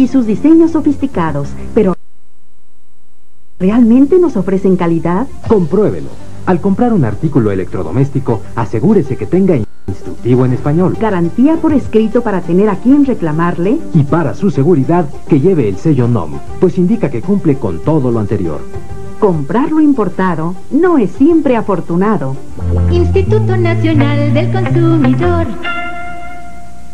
y sus diseños sofisticados, pero ¿realmente nos ofrecen calidad? Compruébelo. Al comprar un artículo electrodoméstico, asegúrese que tenga instructivo en español. Garantía por escrito para tener a quien reclamarle. Y para su seguridad, que lleve el sello NOM, pues indica que cumple con todo lo anterior. Comprar lo importado no es siempre afortunado. Instituto Nacional del Consumidor